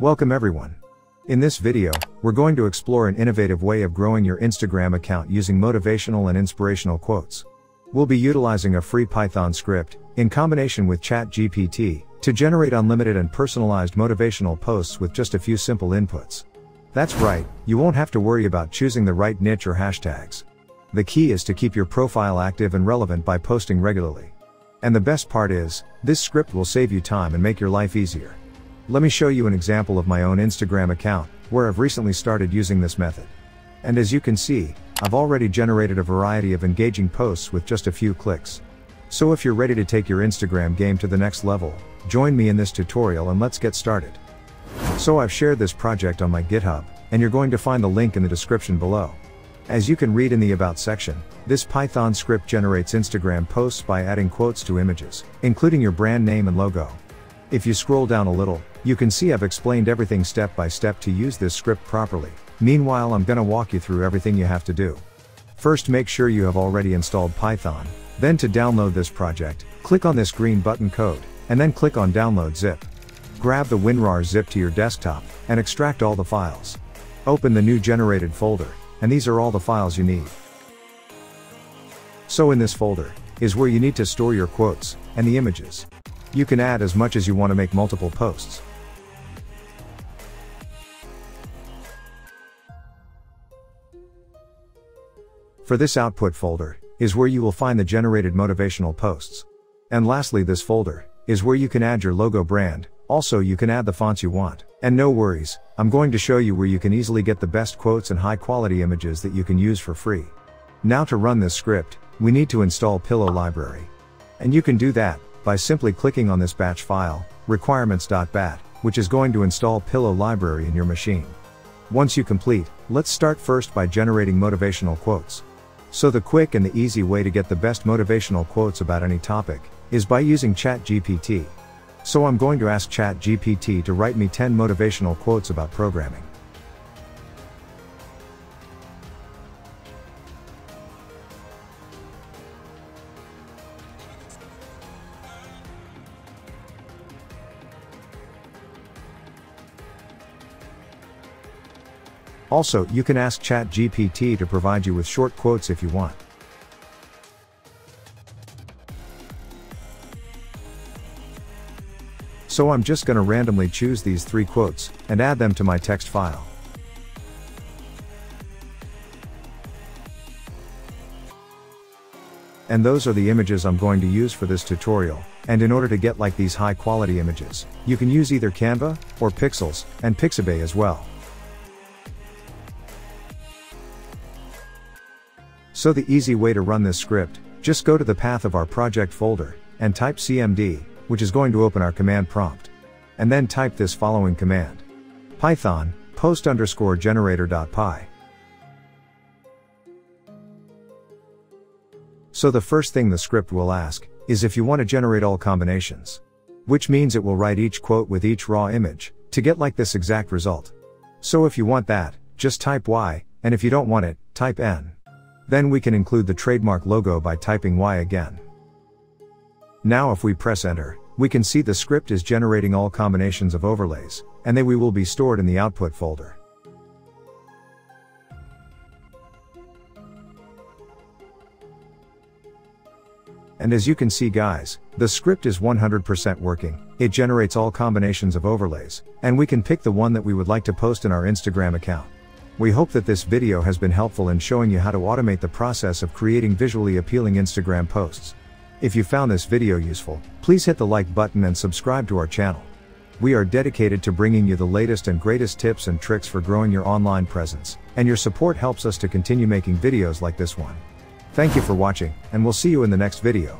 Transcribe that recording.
Welcome everyone. In this video, we're going to explore an innovative way of growing your Instagram account using motivational and inspirational quotes. We'll be utilizing a free Python script, in combination with ChatGPT, to generate unlimited and personalized motivational posts with just a few simple inputs. That's right, you won't have to worry about choosing the right niche or hashtags. The key is to keep your profile active and relevant by posting regularly. And the best part is, this script will save you time and make your life easier. Let me show you an example of my own Instagram account, where I've recently started using this method. And as you can see, I've already generated a variety of engaging posts with just a few clicks. So if you're ready to take your Instagram game to the next level, join me in this tutorial and let's get started. So I've shared this project on my GitHub, and you're going to find the link in the description below. As you can read in the About section, this Python script generates Instagram posts by adding quotes to images, including your brand name and logo. If you scroll down a little, you can see I've explained everything step by step to use this script properly. Meanwhile, I'm gonna walk you through everything you have to do. First, make sure you have already installed Python. Then to download this project, click on this green button code, and then click on download zip. Grab the WinRAR zip to your desktop, and extract all the files. Open the new generated folder, and these are all the files you need. So in this folder, is where you need to store your quotes, and the images. You can add as much as you want to make multiple posts. For this output folder, is where you will find the generated motivational posts. And lastly this folder, is where you can add your logo brand, also you can add the fonts you want. And no worries, I'm going to show you where you can easily get the best quotes and high quality images that you can use for free. Now to run this script, we need to install Pillow Library. And you can do that, by simply clicking on this batch file, requirements.bat, which is going to install Pillow Library in your machine. Once you complete, let's start first by generating motivational quotes. So the quick and the easy way to get the best motivational quotes about any topic, is by using ChatGPT. So I'm going to ask ChatGPT to write me 10 motivational quotes about programming. Also, you can ask ChatGPT to provide you with short quotes if you want. So I'm just gonna randomly choose these three quotes, and add them to my text file. And those are the images I'm going to use for this tutorial, and in order to get like these high quality images, you can use either Canva, or Pexels, and Pixabay as well. So the easy way to run this script, just go to the path of our project folder, and type cmd, which is going to open our command prompt. And then type this following command. Python, post underscore generator.py. So the first thing the script will ask, is if you want to generate all combinations. Which means it will write each quote with each raw image, to get like this exact result. So if you want that, just type Y, and if you don't want it, type N. Then we can include the trademark logo by typing Y again. Now if we press enter, we can see the script is generating all combinations of overlays, and they we will be stored in the output folder. And as you can see guys, the script is 100% working, it generates all combinations of overlays, and we can pick the one that we would like to post in our Instagram account. We hope that this video has been helpful in showing you how to automate the process of creating visually appealing Instagram posts. If you found this video useful, please hit the like button and subscribe to our channel. We are dedicated to bringing you the latest and greatest tips and tricks for growing your online presence, and your support helps us to continue making videos like this one. Thank you for watching, and we'll see you in the next video.